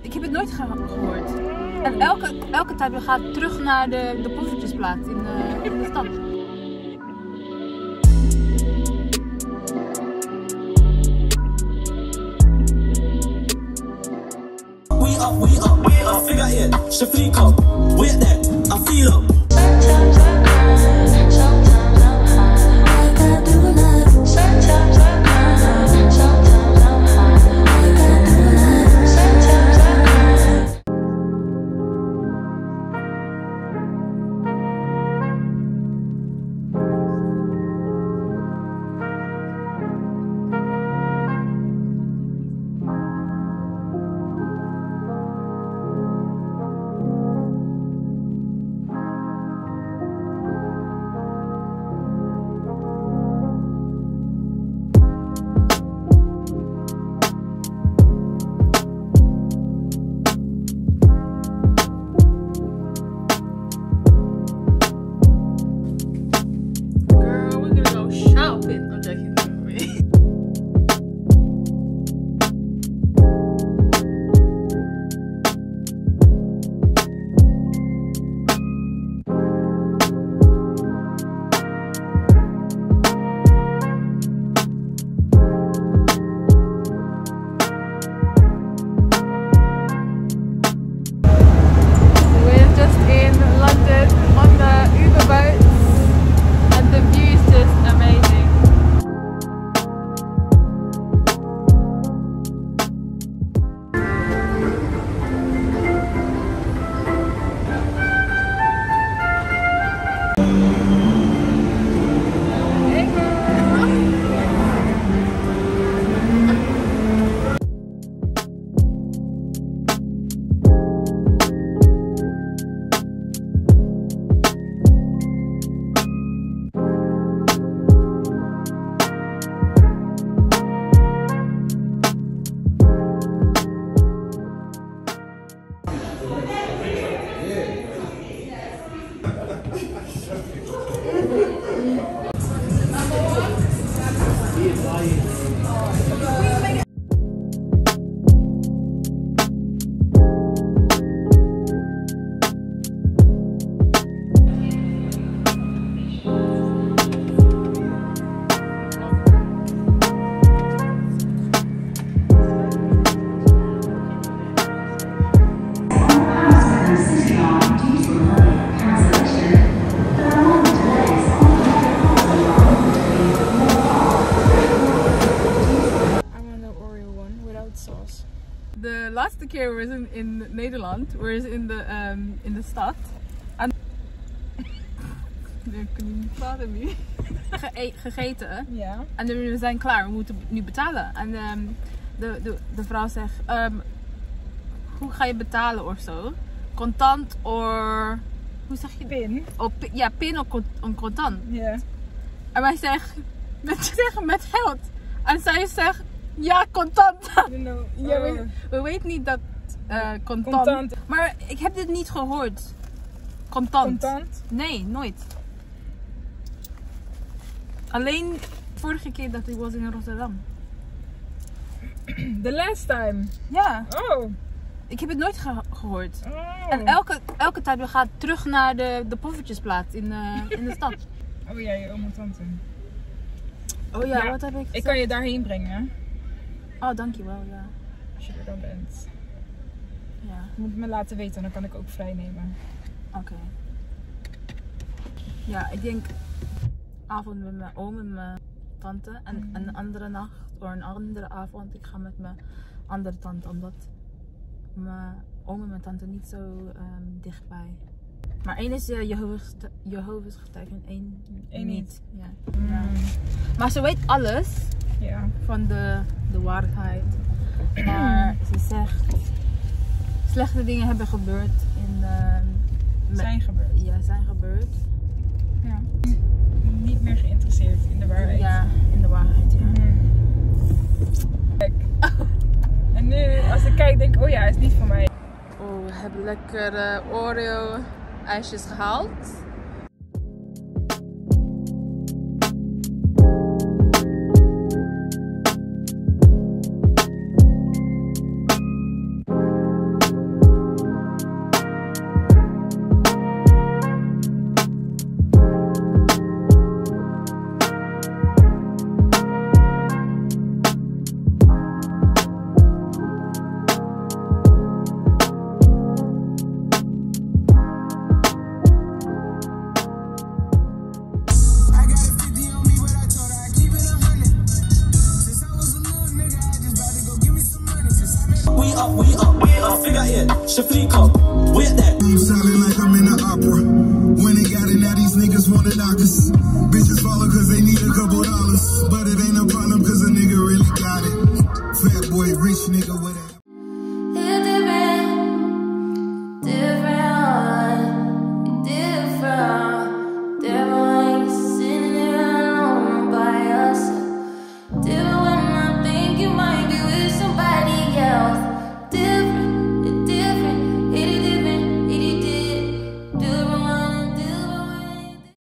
Ik heb het nooit ge- gehoord. En elke, elke tijd we gaan terug naar de, de poffertjesplaats in de, in de stad. We up, we up, we up. Figure it, Shafika. Wait there, I laatste keer was in, in Nederland, was in de, ehm, in de stad. En... Ik kan niet praten nu. Ge- gegeten. Ja. En we zijn klaar, we moeten nu betalen. En ehm, de, de, de vrouw zegt, ehm, hoe ga je betalen of zo? Contant of... Hoe zeg je? Pin. Oh, ja, pin of contant. Ja. En wij zeggen met, zeggen met geld. En zij zegt, ja, contant. Ja, we, we weten niet dat eh, contant. Contant. Maar ik heb dit niet gehoord. Contant. Contant. Nee, nooit. Alleen vorige keer dat ik was in Rotterdam. The last time. Ja, Oh. ik heb het nooit ge- gehoord. oh. En elke, elke tijd we gaan terug naar de, de poffertjesplaats in, eh, in de stad. Oh ja, je oom en tante. Oh ja, Ja, wat heb ik Ik kan je daarheen brengen. Oh, dankjewel, ja. Als je er dan bent. Ja, Je moet me laten weten, dan kan ik ook vrij nemen. oké. Ja, ik denk avond met mijn oom en mijn tante. En Mhm. een andere nacht of een andere avond ik ga met mijn andere tante. Omdat mijn oom en mijn tante niet zo ehm, dichtbij. Maar één is uh, Jehovah's, Jehovah's getuige en één, Eén niet. Ja. Mm. Ja. Maar ze weet alles. Ja. van de, de waarheid. Maar ze zegt, slechte dingen hebben gebeurd in ehm, met- Zijn gebeurd. Ja, zijn gebeurd. Ja. Niet meer geïnteresseerd in de waarheid. Ja, in de waarheid, ja. Mhm. Kijk. En nu, als ik kijk, denk ik, oh ja, het is niet van mij. Oh, we hebben lekker eh, Oreo ijsjes gehaald. Up. Wait there. I'm sounding like I'm in an opera. When they got it, now these niggas wanna knock us. Bitches follow cause they need a couple dollars. But it ain't